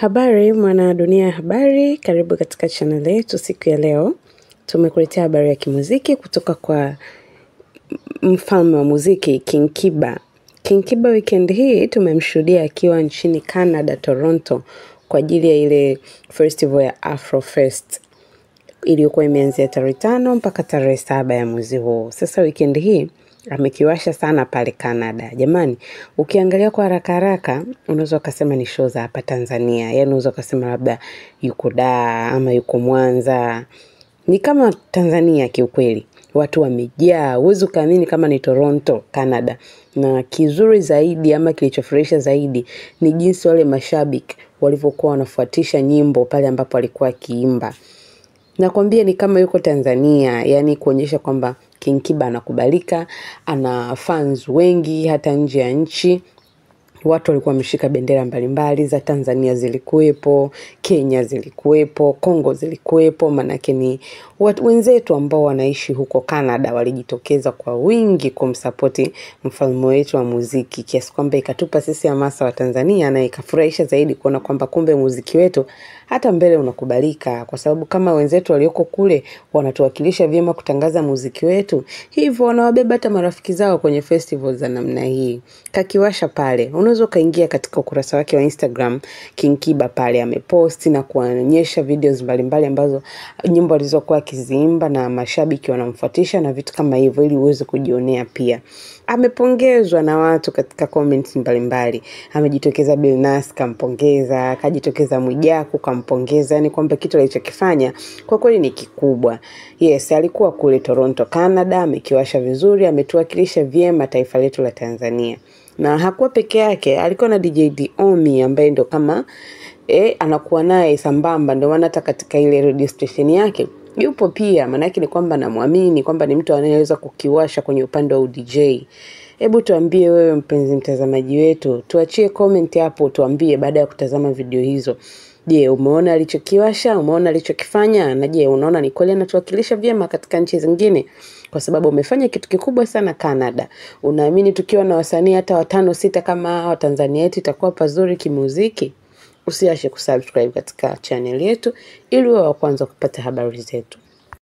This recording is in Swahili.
Habari mwana dunia ya habari, karibu katika channel yetu siku ya leo. Tumekuletea habari ya kimuziki kutoka kwa mfalme wa muziki King Kiba. King Kiba weekend hii tumemshuhudia akiwa nchini Canada, Toronto kwa ajili ya ile festival ya Afrofest iliyokuwa imeanzia tarehe tano mpaka tarehe saba ya mwezi huu. Sasa weekend hii amekiwasha sana pale Canada. Jamani, ukiangalia kwa haraka haraka unaweza ukasema ni show za hapa Tanzania, yaani unaweza ukasema labda yuko Dar ama yuko Mwanza. Ni kama Tanzania kiukweli, watu wamejaa, huwezi ukaamini kama ni Toronto, Canada. Na kizuri zaidi ama kilichofurahisha zaidi ni jinsi wale mashabiki walivyokuwa wanafuatisha nyimbo pale ambapo alikuwa akiimba. Nakwambia ni kama yuko Tanzania, yani kuonyesha kwamba King Kiba anakubalika, ana fans wengi hata nje ya nchi. Watu walikuwa wameshika bendera mbalimbali za Tanzania zilikuwepo, Kenya zilikuwepo, Kongo zilikuwepo, manake ni wenzetu ambao wanaishi huko Canada walijitokeza kwa wingi kumsapoti mfalme wetu wa muziki kiasi kwamba ikatupa sisi hamasa wa Tanzania na ikafurahisha zaidi kuona kwamba kumbe muziki wetu hata mbele unakubalika, kwa sababu kama wenzetu walioko kule wanatuwakilisha vyema kutangaza muziki wetu, hivyo wanawabeba hata marafiki zao kwenye festival za namna hii. Kakiwasha pale, unaweza ukaingia katika ukurasa wake wa Instagram Kinkiba pale ameposti na kuonyesha videos mbalimbali ambazo nyimbo alizokuwa akiziimba na mashabiki wanamfuatisha na vitu kama hivyo, ili uweze kujionea pia. Amepongezwa na watu katika comments mbalimbali. Amejitokeza Bilnas kampongeza, akajitokeza Mwijaku kampongeza, yani kwamba kitu alichokifanya kwa kweli ni kikubwa. Yes, alikuwa kule Toronto, Canada, amekiwasha vizuri, ametuwakilisha vyema taifa letu la Tanzania. Na hakuwa peke yake, alikuwa na DJ Diomi ambaye ndo kama eh, anakuwa naye sambamba, ndio maana hata katika ile radio station yake yupo pia. Maana yake ni kwamba namwamini kwamba ni mtu anayeweza kukiwasha kwenye upande wa UDJ. Hebu tuambie wewe mpenzi mtazamaji wetu, tuachie comment hapo, tuambie baada ya kutazama video hizo. Je, umeona alichokiwasha? Umeona alichokifanya? Na je, unaona ni kweli anatuwakilisha vyema katika nchi zingine? Kwa sababu umefanya kitu kikubwa sana Canada. Unaamini tukiwa na wasanii hata watano sita kama hawa Tanzania yetu itakuwa pazuri kimuziki? Usiache kusubscribe katika channel yetu ili uwe wa kwanza kupata habari zetu.